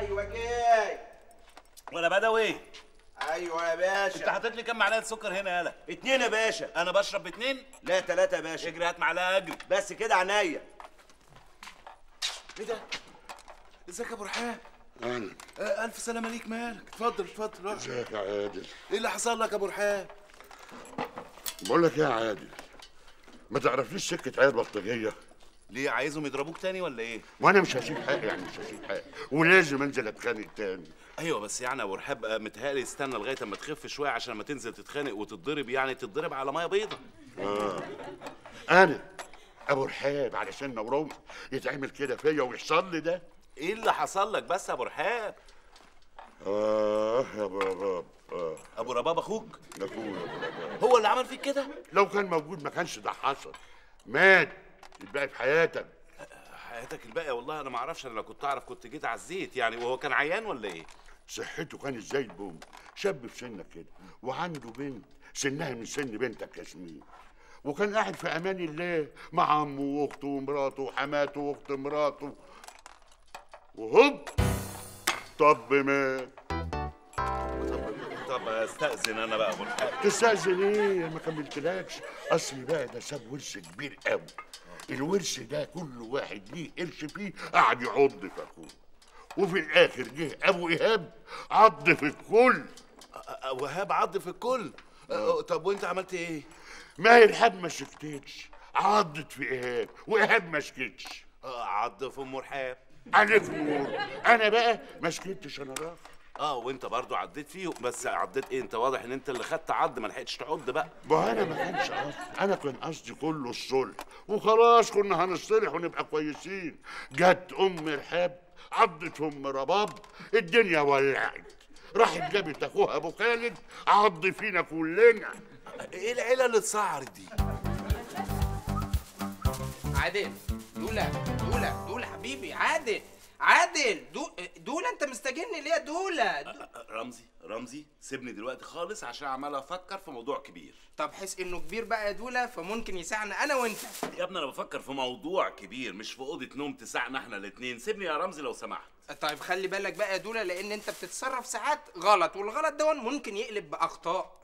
أيوه جاي. ولا بدوي أيوه يا أنت باشا حاطط لي كام معلقة سكر هنا يالا اتنين يا باشا. أنا بشرب باتنين لا تلاتة يا باشا. اجري هات معلقة أجري. بس كده عينيا. إيه ده؟ إزيك يا أبو رحاب؟ أهلا ألف سلامة ليك مالك؟ اتفضل اتفضل. إزيك يا عادل؟ إيه اللي حصل لك يا أبو رحاب؟ بقول لك إيه يا عادل؟ ما تعرفليش سكة عيال بلطجية؟ ليه عايزهم يضربوك تاني ولا إيه؟ وأنا مش هسيب حقي يعني مش هسيب حقي ولازم انزل اتخانق تاني. أيوه بس يعني ابو رحاب آه، متهيألي استنى لغاية اما تخف شوية عشان لما تنزل تتخانق وتتضرب يعني تتضرب على مية بيضة. أنا ابو رحاب علشان نورمه يتعمل كده فيا ويحصل لي ده. إيه اللي حصل لك بس يا ابو رحاب؟ آه يا بابا آه. ابو رباب أخوك؟ أخويا رباب. هو اللي عمل فيك كده؟ لو كان موجود ما كانش ده حصل. مات. الباقي في حياتك. حياتك الباقية والله أنا ما أعرفش أنا لو كنت أعرف كنت جيت عزيت يعني. وهو كان عيان ولا إيه؟ صحته كانت زي البوم شاب في سنك كده وعنده بنت سنها من سن بنتك ياسمين وكان قاعد في أمان الله مع عمه وأخته ومراته وحماته وأخت مراته. وهوب! طب مات طب أستأذن أنا بقى تستأذن إيه؟ ما كملتلكش. أصلي بقى ده ساب ورث كبير قوي الورث ده كل واحد ليه قرش فيه قعد يعض في أخوه. وفي الآخر جه أبو إيهاب عض في الكل. أ- وهاب عض في الكل؟ طب وأنت عملت إيه؟ ما هي الحاب ما سكتتش عضت في إيهاب وإيهاب ما سكتش آه، عض في أم رحاب. عليك نور أنا بقى ما سكتش أنا راخ آه وانت برضو عديت فيه بس عديت إيه؟ انت واضح ان انت اللي خدت عض ما لحقتش تعض بقى. ما أنا ما كانش قصدي أنا كان قصدي كله الصلح. وخلاص كنا هنصلح ونبقى كويسين. جت أم رحاب عضت ام رباب الدنيا ولعت. راحت جابت أخوها أبو خالد عض فينا كلنا. إيه العيلة اللي اتسعرت دي؟ عادل دولة دولة دولة حبيبي عادل. عادل دو دولة انت مستجن ليه يا دولة دو... رمزي رمزي سيبني دلوقتي خالص عشان عمال أفكر في موضوع كبير. طب حس إنه كبير بقى يا دولة فممكن يساعدنا أنا وأنت. يا ابني أنا بفكر في موضوع كبير مش في أوضة نوم تسعنا إحنا الاتنين. سيبني يا رمزي لو سمحت. طيب خلي بالك بقى يا دولة لأن أنت بتتصرف ساعات غلط والغلط ده ممكن يقلب بأخطاء.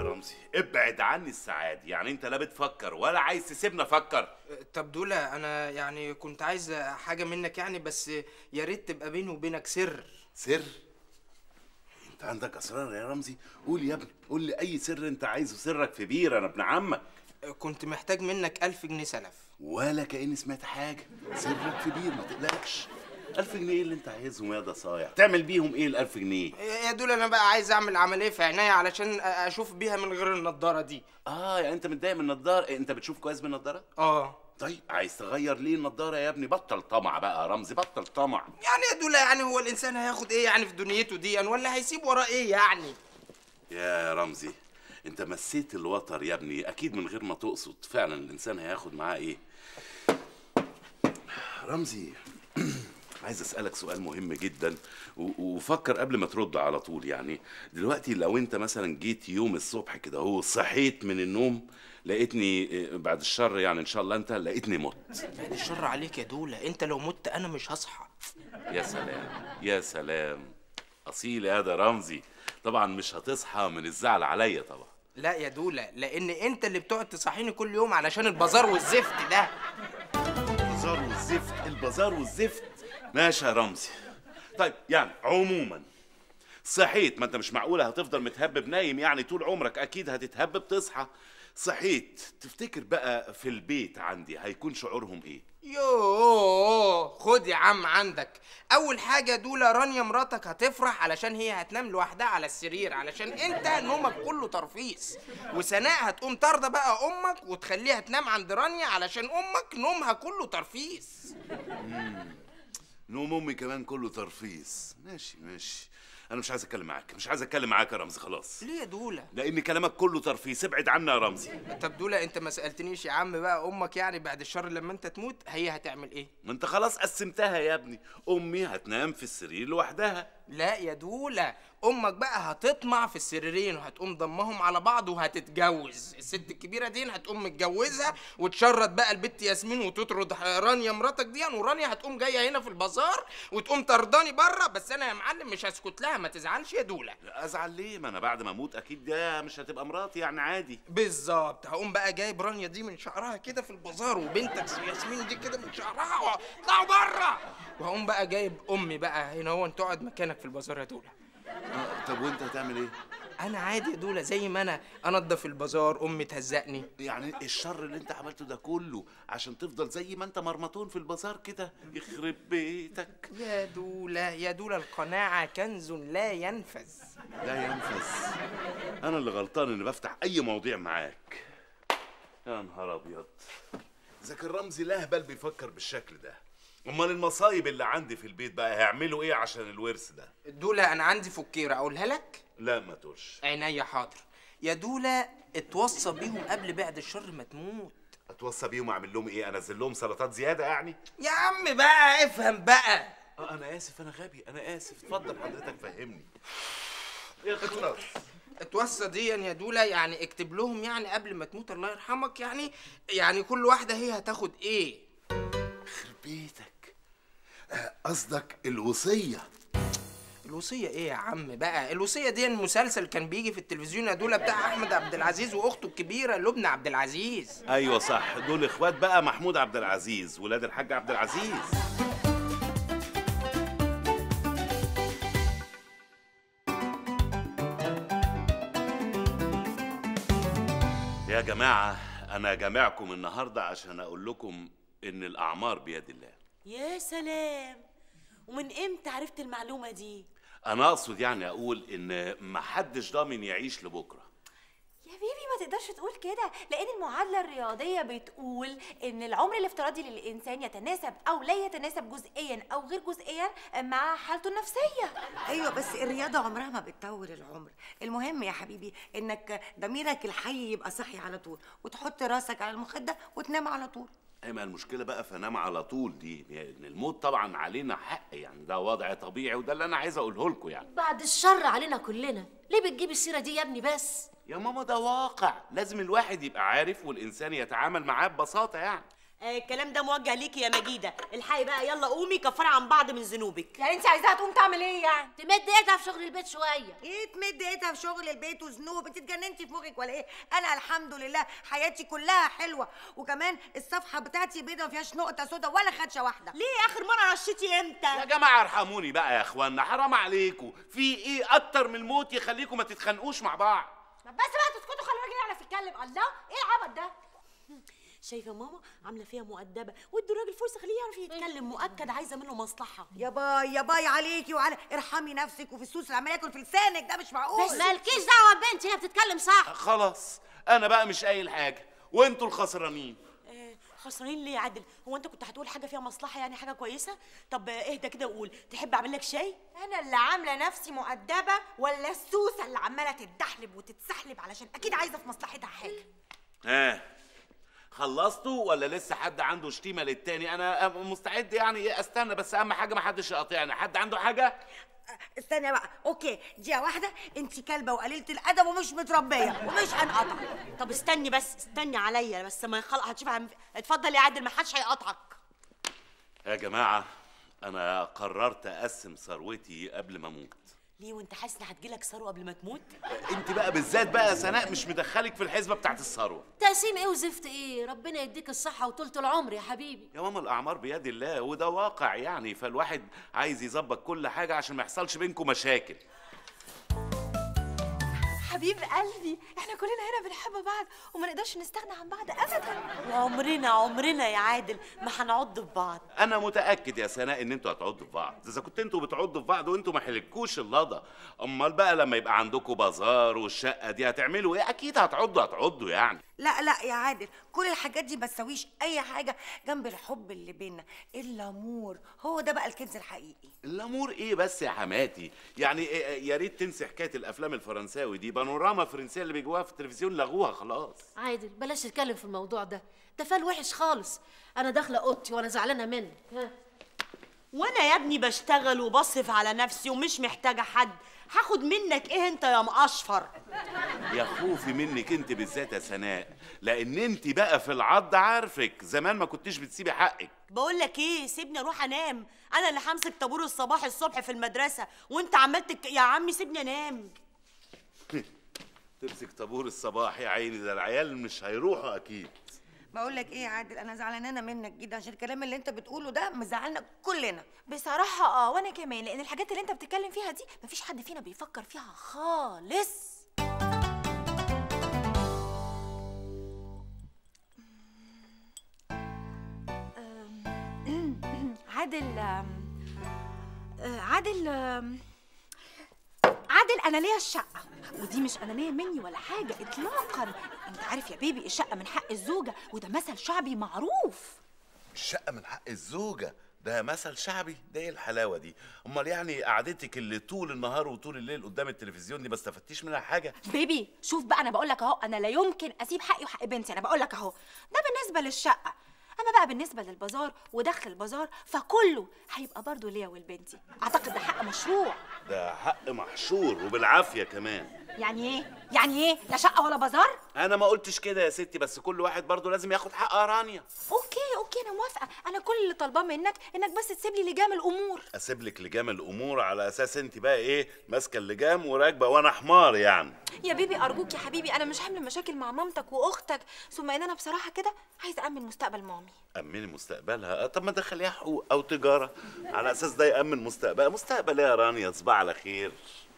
يا رمزي ابعد عني السعاد يعني انت لا بتفكر ولا عايز تسيبني أفكر. طب دولة أنا يعني كنت عايز حاجة منك يعني بس يا ريت تبقى بيني وبينك سر. سر؟ انت عندك اسرار يا رمزي؟ قول يا ابني قول لي أي سر انت عايزه. سرك في بير أنا ابن عمك. كنت محتاج منك ألف جنيه سلف. ولا كأني سمعت حاجة. سرك في بير ما تقلقش. ألف جنيه اللي أنت عايزهم يا ده صايع. تعمل بيهم إيه الألف جنيه؟ يا دول أنا بقى عايز أعمل عملية في عينيا علشان أشوف بيها من غير النضارة دي. آه يعني أنت متضايق من النضارة؟ إيه، أنت بتشوف كويس بالنضارة؟ آه. طيب عايز تغير ليه النضارة يا ابني؟ بطل طمع بقى يا رمزي بطل طمع. يعني يا دول يعني هو الإنسان هياخد إيه يعني في دنيته دي؟ يعني ولا هيسيب وراه إيه يعني؟ يا رمزي أنت مسيت الوتر يا ابني. أكيد من غير ما تقصد فعلا الإنسان هياخد معاه إيه؟ رمزي عايز أسألك سؤال مهم جدا وفكر قبل ما ترد على طول يعني. دلوقتي لو أنت مثلا جيت يوم الصبح كده هو صحيت من النوم لقيتني آه، بعد الشر يعني إن شاء الله أنت لقيتني مت. بعد الشر عليك يا دولة أنت لو مت أنا مش هصحى. يا سلام يا سلام. أصيل يا ده رمزي. طبعا مش هتصحى من الزعل عليا طبعا. لا يا دولة لأن أنت اللي بتقعد تصحيني كل يوم علشان البازار والزفت ده. البازار والزفت البازار والزفت. ماشي يا رمزي. طيب يعني عموما صحيت ما أنت مش معقولة هتفضل متهبب نايم يعني طول عمرك أكيد هتتهبب تصحى. صحيت تفتكر بقى في البيت عندي هيكون شعورهم إيه؟ يوه خد يا عم عندك. أول حاجة دولة رانيا مراتك هتفرح علشان هي هتنام لوحدها على السرير علشان أنت نومك كله ترفيس. وسناء هتقوم طاردة بقى أمك وتخليها تنام عند رانيا علشان أمك نومها كله ترفيس. نوم امي كمان كله ترفيس ماشي ماشي. أنا مش عايز أتكلم معاك مش عايز أتكلم معاك يا رمزي خلاص. ليه يا دولة؟ لأن كلامك كله ترفيس ابعد عنا يا رمزي. طب دولة أنت ما سألتنيش يا عم بقى أمك يعني بعد الشر لما أنت تموت هي هتعمل إيه؟ ما أنت خلاص قسمتها يا ابني. أمي هتنام في السرير لوحدها. لا يا دولة. أمك بقى هتطمع في السريرين وهتقوم ضمهم على بعض وهتتجوز. الست الكبيرة دي هتقوم متجوزها وتشرد بقى البت ياسمين وتطرد رانيا مراتك دي ورانيا هتقوم جاية هنا في البازار وتقوم طرداني بره بس أنا يا معلم مش هسكت لها ما تزعلش يا دولة. أزعل ليه؟ ما أنا بعد ما أموت أكيد ده مش هتبقى مراتي يعني عادي. بالظبط. هقوم بقى جايب رانيا دي من شعرها كده في البازار وبنتك ياسمين دي كده من شعرها واطلعوا بره وهقوم بقى جايب أمي بقى هنا هو تقعد مكانك في البازار يا دولة. آه، طب وانت هتعمل إيه؟ أنا عادي يا دولة زي ما أنا انضف البازار امي تهزقني. يعني الشر اللي انت عملته ده كله عشان تفضل زي ما انت مرمطون في البازار كده يخرب بيتك. يا دولة يا دولة القناعة كنز لا ينفذ. لا ينفذ. أنا اللي غلطان إني بفتح أي مواضيع معاك. يا نهار أبيض. إذا كان رمزي لهبل بيفكر بالشكل ده. امال المصايب اللي عندي في البيت بقى هيعملوا إيه عشان الورث ده؟ دولة أنا عندي فكيرة أقولها لك. لا ما تقولش. عينيا حاضر. يا دولة اتوصى بيهم قبل بعد الشر ما تموت. اتوصى بيهم اعمل لهم إيه؟ انزل لهم سلطات زيادة يعني؟ يا عم بقى افهم بقى. آه أنا آسف أنا غبي أنا آسف. اتفضل حضرتك فهمني. اخلص اتوصى. دي يا دولة يعني اكتب لهم يعني قبل ما تموت الله يرحمك يعني يعني كل واحدة هي هتاخد إيه؟ يخرب بيتك. قصدك الوصية. الوصية إيه يا عم بقى؟ الوصية دي المسلسل كان بيجي في التلفزيون يا دولة بتاع أحمد عبد العزيز وأخته الكبيرة لبنى عبد العزيز. أيوه صح دول إخوات بقى محمود عبد العزيز ولاد الحاج عبد العزيز. يا جماعة أنا جامعكم النهارده عشان أقول لكم إن الأعمار بيد الله. يا سلام. ومن إمتى عرفت المعلومة دي؟ أنا أقصد يعني أقول إن محدش ضامن يعيش لبكرة. يا بيبي ما تقدرش تقول كده لأن المعادلة الرياضية بتقول إن العمر الافتراضي للإنسان يتناسب أو لا يتناسب جزئيا أو غير جزئيا مع حالته النفسية. أيوه بس الرياضة عمرها ما بتطول العمر. المهم يا حبيبي إنك ضميرك الحي يبقى صحي على طول وتحط راسك على المخدة وتنام على طول. ايما المشكلة بقى؟ فنام على طول. دي إن الموت طبعا علينا حق يعني ده وضع طبيعي وده اللي أنا عايز أقوله لكم يعني. بعد الشر علينا كلنا. ليه بتجيب السيرة دي يا ابني بس؟ يا ماما ده واقع. لازم الواحد يبقى عارف والإنسان يتعامل معاه ببساطة يعني. آه الكلام ده موجه ليكي يا مجيدة الحقي بقى يلا قومي كفري عن بعض من ذنوبك. يعني انت عايزاها تقوم تعمل إيه يعني؟ تمد ايدها في شغل البيت شوية. إيه تمد ايدها في شغل البيت وذنوب؟ انت اتجننتي في مخك ولا إيه؟ أنا الحمد لله حياتي كلها حلوة. وكمان الصفحة بتاعتي بيضة ما فيهاش نقطة سودا ولا خدشة واحدة. ليه آخر مرة رشيتي إمتى؟ يا جماعة ارحموني بقى يا اخوانا حرام عليكم. في إيه أكتر من الموت يخليكم ما تتخانقوش مع بعض؟ طب بس بقى تسكتوا خلوا الراجل يعرف يتكلم. الله إيه العبط ده؟ شايفة ماما عاملة فيها مؤدبة وادوا الراجل فرصة خليه يعرف يتكلم مؤكد عايزة منه مصلحة. يا باي يا باي عليكي وعلى ارحمي نفسك وفي السوس اللي عمال ياكل في لسانك ده مش معقول. بس مالكيش دعوة ببنتي هي بتتكلم صح. خلاص أنا بقى مش قايل حاجة. وأنتوا الخسرانين. آه، خسرانين ليه يا عادل؟ هو أنت كنت هتقول حاجة فيها مصلحة يعني حاجة كويسة؟ طب اهدى كده وقول تحب أعمل لك شاي؟ أنا اللي عاملة نفسي مؤدبة ولا السوسة اللي عمالة تتدحلب وتتسحلب علشان أكيد عايزة في مصلحتها حاجة؟ ها. خلصتوا ولا لسه حد عنده شتيمة للتاني؟ أنا مستعد يعني أستنى بس أهم حاجة ما حدش يقاطعني حد عنده حاجة؟ استنى بقى. أوكي دقيقه واحدة. أنت كلبة وقليلة الأدب ومش متربية ومش هنقطع. طب استني بس استني عليا بس ما خلق هتشوف عم... اتفضل يا عادل ما حدش هيقاطعك. يا جماعة أنا قررت أقسم ثروتي قبل ما أموت. ليه وانت حاسس ان هتجيلك ثروة قبل ما تموت؟ انت بقى بالذات بقى يا سناء مش مدخلك في الحسبة بتاعت الثروة. تقسيم إيه وزفت إيه؟ ربنا يديك الصحة وطولة العمر يا حبيبي. يا ماما الأعمار بيد الله وده واقع يعني فالواحد عايز يظبط كل حاجة عشان ما يحصلش بينكم مشاكل. حبيب قلبي. إحنا كلنا هنا بنحب بعض وما نقدرش نستغنى عن بعض ابدا. وعمرنا عمرنا يا عادل ما هنعض في بعض. أنا متأكد يا سناء إن أنتوا هتعضوا في بعض. إذا كنت أنتوا بتعضوا في بعض وأنتوا ما حلكوش اللضا أمال بقى لما يبقى عندكم بازار والشقة دي هتعملوا إيه؟ أكيد هتعضوا هتعضوا يعني. لا لا يا عادل كل الحاجات دي ما تساويش أي حاجة جنب الحب اللي بينا. الأمور هو ده بقى الكنز الحقيقي. الأمور إيه بس يا حماتي؟ يعني إيه- يا ريت تنسي حكاية الأفلام الفرنساوي دي. بانوراما فرنسية اللي بيجوها في التلفزيون لغوها خلاص. عادل بلاش تتكلم في الموضوع ده. ده فال وحش خالص. أنا داخلة أوضتي وأنا زعلانة منك. ها؟ وأنا يا ابني بشتغل وبصرف على نفسي ومش محتاجه حد. هاخد منك إيه انت يا مقشفر؟ يا خوفي منك انت بالذات يا سناء لأن انت بقى في العض عارفك. زمان ما كنتش بتسيبي حقك. بقول لك إيه سيبني أروح انام. أنا اللي همسك طابور الصباح الصبح في المدرسة وانت عمال تك... يا عمي سيبني انام. تمسك طابور الصباح يا عيني ده العيال مش هيروحوا أكيد. بقول لك إيه يا عادل؟ أنا زعلانة منك جدا عشان الكلام اللي أنت بتقوله ده مزعلنا كلنا. بصراحة آه وأنا كمان لأن الحاجات اللي أنت بتتكلم فيها دي مفيش حد فينا بيفكر فيها خالص. عادل عادل عادل أنا ليا الشقة. ودي مش أنانية مني ولا حاجة اطلاقا. انت عارف يا بيبي الشقة من حق الزوجة وده مثل شعبي معروف. الشقة من حق الزوجة؟ ده مثل شعبي؟ ده إيه الحلاوة دي؟ امال يعني قعدتك اللي طول النهار وطول الليل قدام التلفزيون دي ما استفدتيش منها حاجة؟ بيبي شوف بقى أنا بقول لك اهو أنا لا يمكن اسيب حقي وحق بنتي أنا بقول لك اهو. ده بالنسبة للشقة. اما بقى بالنسبة للبازار ودخل البازار فكله هيبقى برضو ليا ولبنتي اعتقد ده حق مشروع. ده حق محشور وبالعافية كمان. يعني إيه؟ يعني إيه؟ لا شقة ولا بازار؟ أنا ما قلتش كده يا ستي بس كل واحد برضه لازم ياخد حقه يا رانيا okay okay أنا موافقة. أنا كل اللي طالباه منك إنك بس تسيب لي لجام الأمور. أسيب لك لجام الأمور على أساس أنت بقى إيه؟ ماسكة اللجام وراكبة وأنا حمار يعني. يا بيبي أرجوك يا حبيبي أنا مش حامل مشاكل مع مامتك وأختك. ثم ان أنا بصراحة كده عايزه امن مستقبل مامي. أمني مستقبلها؟ طب ما تخليها حقوق أو تجارة. على أساس ده يأمن مستقبل. مستقبل إيه يا رانيا؟ صباح على خير.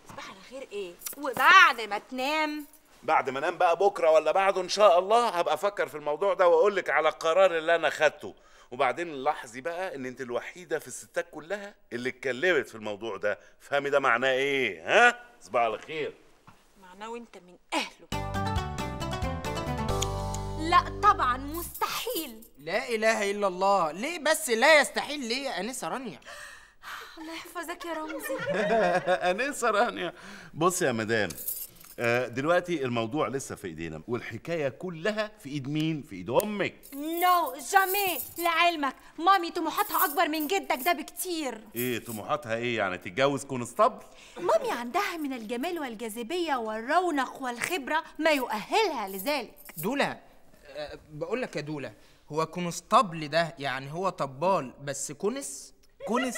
صباح على خير إيه؟ وبعد ما تنام. بعد ما انام بقى بكرة ولا بعده إن شاء الله هبقى أفكر في الموضوع ده وأقول لك على القرار اللي أنا خدته. وبعدين لاحظي بقى إن أنت الوحيدة في الستات كلها اللي اتكلمت في الموضوع ده. فهمي ده معناه إيه ها؟ صباح على خير معناه وأنت من أهله. لا طبعا مستحيل. لا إله إلا الله. ليه بس لا يستحيل ليه يا أنسة رانيا؟ الله يحفظك يا رمزي. انسه رانيا بص يا مدام آه، دلوقتي الموضوع لسه في إيدينا والحكاية كلها في إيد مين؟ في إيد أمك. نو جامي لعلمك. مامي طموحاتها أكبر من جدك ده بكتير. إيه طموحاتها إيه؟ يعني تتجوز كونستابل؟ مامي عندها من الجمال والجاذبية والرونق والخبرة ما يؤهلها لذلك. دولا أه بقول لك يا دولا هو كونستابل ده يعني هو طبال بس كونس؟ كونس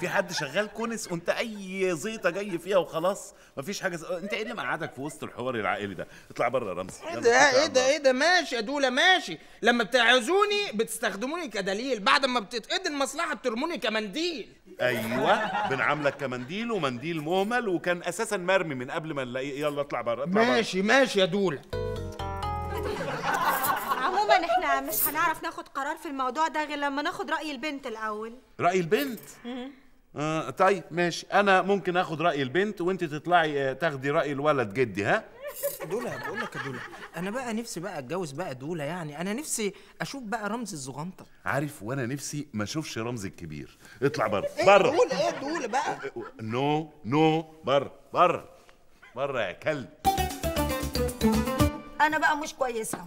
في حد شغال كونس وانت أي زيطة جاي فيها وخلاص مفيش حاجة ز... أنت إيه اللي مقعدك في وسط الحوار العائلي ده؟ اطلع بره يا رمزي. إيه ده إيه ده. إيه ده ماشي يا دولا ماشي. لما بتعزوني بتستخدموني كدليل بعد ما بتتقضي المصلحه بترموني كمنديل. أيوه بنعاملك كمنديل ومنديل مهمل وكان أساسا مرمي من قبل ما نلاقيه يلا اطلع بره اطلع بره. ماشي ماشي يا عموما إحنا مش هنعرف ناخد قرار في الموضوع ده غير لما ناخد رأي البنت الأول. رأي البنت؟ آه طيب ماشي. أنا ممكن آخد رأي البنت وأنت تطلعي آه، تاخدي رأي الولد جدي ها؟ دولا بقول لك يا دولا أنا بقى نفسي بقى أتجوز بقى دولا يعني. أنا نفسي أشوف بقى رمز الزغنطة. عارف وأنا نفسي ما أشوفش رمزي الكبير. اطلع بره بره. دولا إيه دولا بقى؟ no no بره بره بره يا كلب. أنا بقى مش كويسة.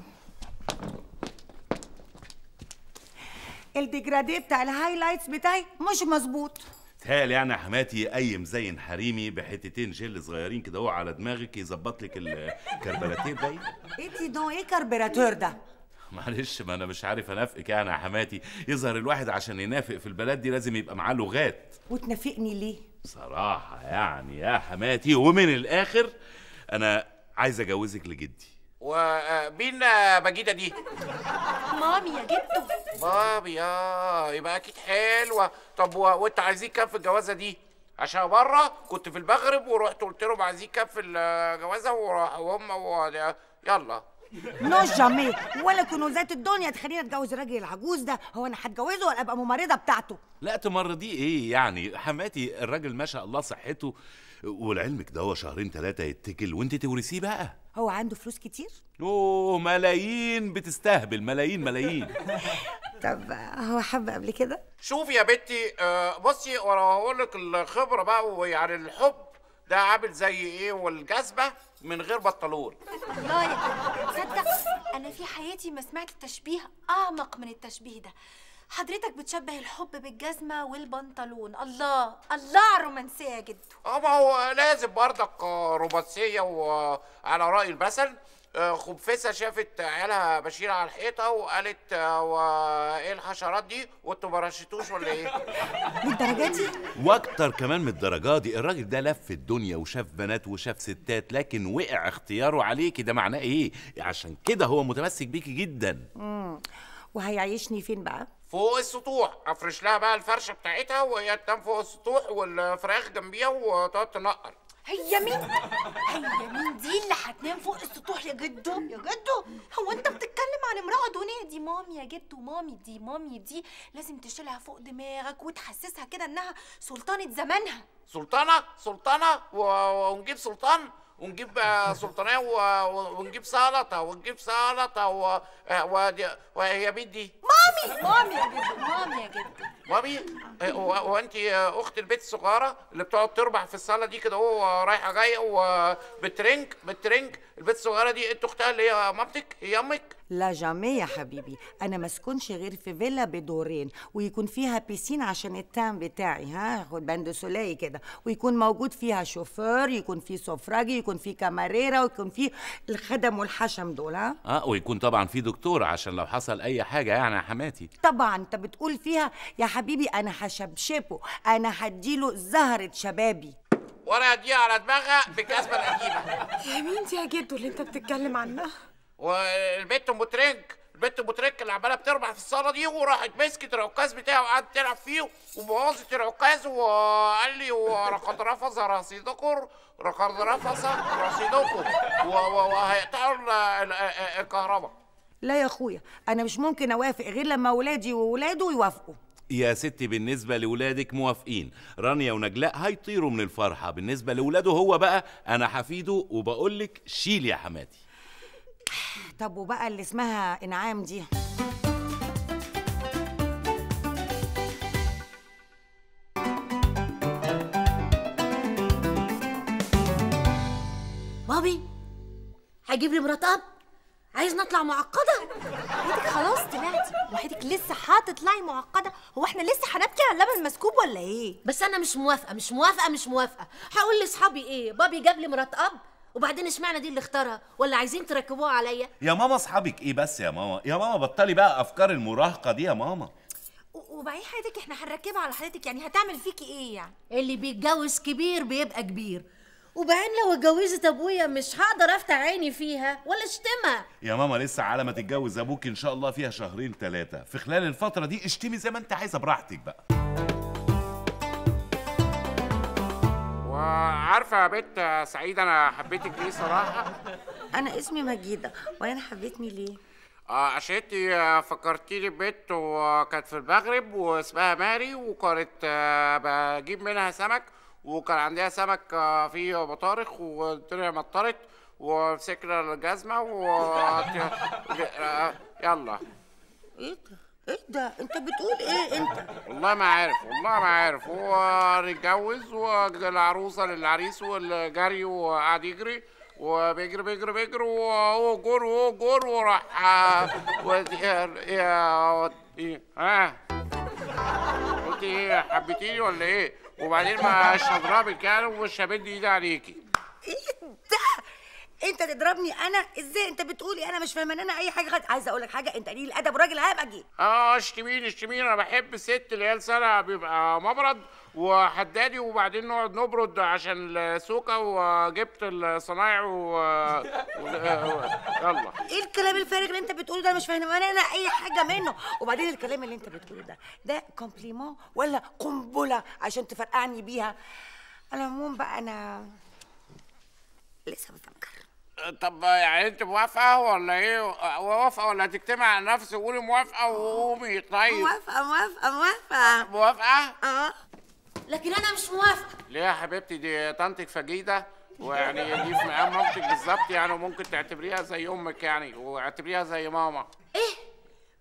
ال dégradé بتاع ال highlights بتاعي مش مظبوط. تهيأ يعني يا حماتي أي مزين حريمي بحتتين جل صغيرين كده هو على دماغك يظبط لك الكربلاتير باين انتي دون إيه كربيراتور ده؟ معلش ما أنا مش عارف أنافقك يعني يا حماتي. يظهر الواحد عشان ينافق في البلد دي لازم يبقى معاه لغات. وتنافقني ليه؟ بصراحة يعني يا حماتي ومن الآخر أنا عايز أجوزك لجدي. ومين بجيدة دي؟ مامي يا جدو. بابي آه يبقى أكيد حلوة. طب و... وأنت عايزين كام في الجوازة دي؟ عشان مرة كنت في المغرب ورحت قلت لهم عايزين كام في الجوازة وراح وهم و... يلا. نو جامي ولا كنوزات الدنيا تخليني أتجوز الراجل العجوز ده. هو أنا هتجوزه ولا أبقى ممرضة بتاعته؟ لا تمرضيه إيه يعني؟ حماتي الراجل ما شاء الله صحته ولعلمك ده هو شهرين ثلاثة يتكل وأنت تورثيه بقى. هو عنده فلوس كتير؟ أوه ملايين. بتستهبل. ملايين ملايين. طب هو حب قبل كده؟ شوفي يا بنتي آه، بصي وأنا هقول لك الخبرة بقى ويعني الحب ده عامل زي إيه والجذبة من غير بنطلون. الله يا جدو تصدق أنا في حياتي ما سمعت تشبيه أعمق من التشبيه ده. حضرتك بتشبه الحب بالجزمة والبنطلون. الله الله على الرومانسية يا جدو آه ما هو لازم برضك آه، رومانسية وعلى رأي المثل آه، خبفسه شافت عيالها ماشيين على الحيطة وقالت آه، وايه الحشرات دي؟ وانتوا ما رشيتوش ولا إيه؟ للدرجة دي؟ وأكتر كمان من الدرجات دي الراجل ده لف الدنيا وشاف بنات وشاف ستات لكن وقع اختياره عليكي ده معناه إيه؟ عشان كده هو متمسك بيكي جدا. وهيعيشني فين بقى؟ فوق السطوح. أفرش لها بقى الفرشه بتاعتها وهي تنام فوق السطوح والفراخ جنبيها وتقعد تنقر هي مين؟ هي مين دي اللي هتنام فوق السطوح يا جدو؟ يا جدو هو أنت بتتكلم عن امرأة دونية؟ دي مامي يا جدو مامي دي مامي دي. لازم تشيلها فوق دماغك وتحسسها كده إنها سلطانة زمانها. سلطانه سلطانه ونجيب سلطان؟ ونجيب آه، سلطانيه و- و- ونجيب سلطة ونجيب سلطة و- آه، ودي- وهي مين دي؟ مامي مامي يا جدو مامي يا جدو مامي آه، هو هو انت آه، اخت البيت الصغيرة اللي بتقعد تربح في الصالة دي كده هو رايحه جاية وبترنج بترنج البيت الصغيرة دي انت اختها اللي هي مامتك؟ هي أمك؟ لا jamais يا حبيبي. أنا ما اسكنش غير في فيلا بدورين ويكون فيها piscine عشان ال tan بتاعي ها؟ خد bain de soleil كده. ويكون موجود فيها شوفير يكون في سفراجي يكون في كاماريرا ويكون في الخدم والحشم دول ها؟ آه ويكون طبعا في دكتور عشان لو حصل أي حاجة يعني يا حماتي. طبعا. أنت بتقول فيها يا حبيبي أنا هشبشبه أنا هديله زهرة شبابي. ورقة دي على دماغها بالجزمه القديمة. يا مين دي يا جدو اللي انت بتتكلم عنها؟ والبنت أم ترنك البنت أم ترنك اللي عمالة بتربح في الصالة دي وراحت مسكت العكاز بتاعه وقعدت تلعب فيه وبوظت العكاز وقال لي ولقد رفض رصيدكم لقد رفض رصيدكم وهيقطعوا ال- ال- الكهرباء. لا يا أخويا أنا مش ممكن أوافق غير لما ولادي وولاده يوافقوا. يا ستي بالنسبة لولادك موافقين. رانيا ونجلاء هيطيروا من الفرحة. بالنسبة لولاده هو بقى أنا هفيده وبقولك شيل يا حماتي. طب وبقى اللي اسمها إنعام دي؟ بابي هيجيب لي مرات أب؟ عايز نطلع معقدة؟ خلاص طلعتي. وحيدك لسه هتطلعي معقدة. هو إحنا لسه هنبكي على اللبن المسكوب ولا إيه؟ بس أنا مش موافقة مش موافقة مش موافقة. هقول لأصحابي إيه؟ بابي جاب لي مرات أب وبعدين اشمعنى دي اللي اختارها؟ ولا عايزين تركبوها عليا؟ يا ماما أصحابك إيه بس يا ماما؟ يا ماما بطلي بقى أفكار المراهقة دي يا ماما. وبعدين حضرتك إحنا هنركبها على حضرتك يعني هتعمل فيكي إيه يعني؟ اللي بيتجوز كبير بيبقى كبير. وبعدين لو اتجوزت ابويا مش هقدر افتح عيني فيها ولا اشتمها يا ماما لسه على ما تتجوز أبوك إن شاء الله فيها شهرين ثلاثة في خلال الفترة دي اشتمي زي ما أنت عايزة براحتك بقى. وعارفة يا بنت سعيد أنا حبيتك ليه صراحة؟ أنا اسمي مجيدة وأنا حبيتني ليه؟ آه عشان انت آه، فكرتيني ببنت وكانت في المغرب واسمها ماري وكانت آه، بجيب منها سمك وكان عندها سمك آه، فيه بطارخ والدنيا مطرت ومسكنا الجزمة و آه، يلا. إيه ده؟ إيه ده؟ أنت بتقول إيه؟ أنت والله ما عارف والله ما عارف. هو نتجوز والعروسة للعريس والجري وقعد يجري وبيجري بيجري بيجري وهو جور وهو جور وراح آه، ودي- يا إيه ها؟ قلت إيه حبيتيني ولا إيه؟ وبعدين مش هضربك يعني ومش همد ايدي عليكي. إيه ده؟ أنت تضربني أنا؟ إزاي؟ أنت بتقولي أنا مش فاهمة أنا أي حاجة خالص عايزة أقول لك حاجة أنت قليل الأدب وراجل همجي آه أشتميني أشتميني. أنا بحب الست اللي هي لسانها بيبقى مبرد وحدادي وبعدين نقعد نبرد عشان السوكه وجبت الصنايع و... و... يلا. إيه الكلام الفارغ اللي انت بتقوله ده؟ مش فاهمة. أنا أي حاجة منه. وبعدين الكلام اللي انت بتقوله ده ده كومبليمون ولا قنبلة عشان تفرقعني بيها؟ على العموم بقى أنا لسه بفكر. طب يعني انت موافقة ولا إيه؟ موافقة ولا هتجتمع على نفسك وقولي موافقة وقومي طيب. موافقة موافقة موافقة. موافقة؟ أه. لكن أنا مش موافقه ليه يا حبيبتي؟ دي طنطك فجيدة ويعني دي في مقام مامتك بالظبط يعني وممكن تعتبريها زي أمك يعني واعتبريها زي ماما. إيه؟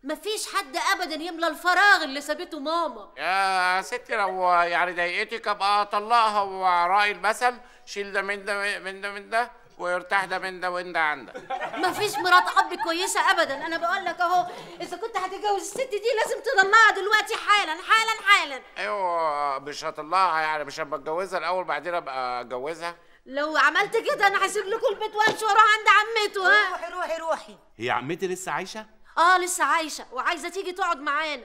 مفيش حد ابدا يملى الفراغ اللي سابته ماما. يا ستي لو يعني ضايقتك أبقى أطلقها وراي المثل. شيل ده من ده من ده من ده. ويرتاح ده من ده وين ده عندك. مفيش مرات أب كويسة ابدا. أنا بقول لك أهو إذا كنت هتتجوز الست دي لازم تطلعها دلوقتي حالا حالا حالا. أيوه مش هطلعها يعني مش هبقى أتجوزها الأول بعدين أبقى أتجوزها. لو عملت كده أنا هسيب لكم البيت وأمشي وأروح عند عمته ها؟ روحي روحي روحي. هي عمتي لسه عايشة؟ آه لسه عايشة وعايزة تيجي تقعد معانا.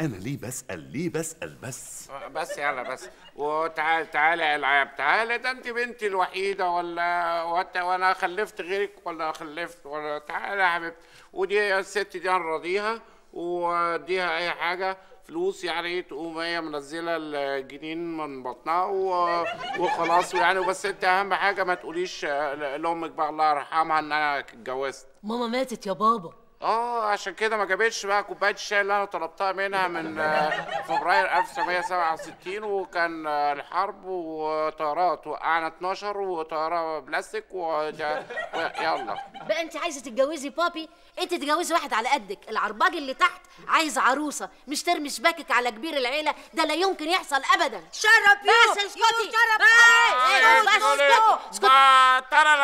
أنا ليه بسأل؟ ليه بسأل بس؟ بس يلا بس. وتعال تعالى يا العاب تعالى ده انت بنتي الوحيدة ولا وانت وأنا خلفت غيرك ولا خلفت ولا تعالى يا حبيبتي. ودي الست دي هنرضيها واديها أي حاجة. فلوس يعني تقوم هي منزلة الجنين من بطنها و... وخلاص يعني. بس انت أهم حاجة ما تقوليش لأمك بقى الله يرحمها ان أنا اتجوزت. ماما ماتت يا بابا. آه عشان كده ما جابتش بقى كوباية الشاي اللي أنا طلبتها منها من آه، فبراير 1967 وكان آه، الحرب وطيارات وقعنا 12 وطيارة بلاستيك وده يلا. بقى أنت عايزة تتجوزي بابي؟ أنت تتجوزي واحد على قدك العرباج اللي تحت عايز عروسة مش ترمي شباكك على كبير العيلة ده لا يمكن يحصل ابدا. شرب يو بس اسكتي. شرب. تقول اسكتي؟ إسكتي. ما ترى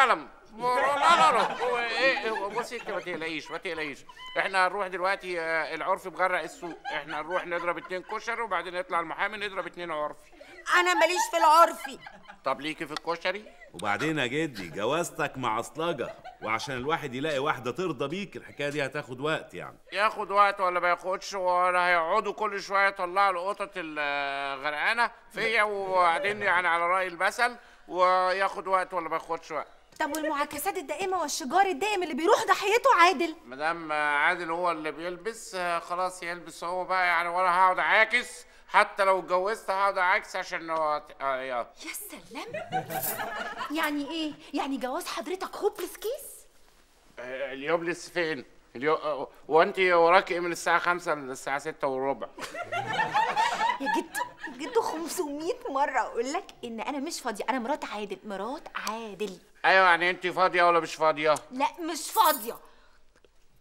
لا لا لا هو إيه بصي إنت ما تقلقيش ما تقلقيش. إحنا هنروح دلوقتي آه، العرف بغرق السوق. إحنا هنروح نضرب اتنين كشري وبعدين يطلع المحامي نضرب اتنين عرفي. أنا ماليش في العرفي. طب ليكي في الكشري؟ وبعدين يا جدي جوازتك معصلجه وعشان الواحد يلاقي واحدة ترضى بيك الحكاية دي هتاخد وقت يعني. ياخد وقت ولا ما ياخدش ولا هيقعدوا كل شوية يطلعوا القطط الغرقانه فيا وبعدين يعني على رأي المثل وياخد وقت ولا ما ياخدش وقت. طب والمعاكسات الدائمة والشجار الدائم اللي بيروح ضحيته عادل مدام عادل هو اللي بيلبس خلاص يلبس هو بقى يعني وأنا هقعد أعاكس حتى لو اتجوزت هقعد أعاكس عشان هو آه، يا. سلام يعني إيه يعني جواز حضرتك hopeless case اليوم لسه فين؟ اليوم آه، وانت وراكي إيه من الساعة 5 للساعة 6 وربع؟ يا جدو جدو 500 مرة أقول لك إن أنا مش فاضية أنا مرات عادل مرات عادل أيوه يعني انت فاضية ولا مش فاضية؟ لا مش فاضية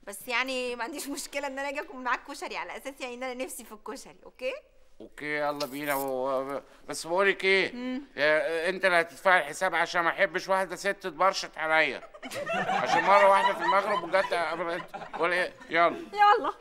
بس يعني ما عنديش مشكلة إن أنا أجي أكل معاك كشري على أساس يعني إن أنا نفسي في الكشري أوكي أوكي يلا بينا و... بس بقولك إيه؟ أنت اللي هتدفع الحساب عشان ما أحبش واحدة ست تبرشط عليا عشان مرة واحدة في المغرب وجت ولا إيه؟ يلا يلا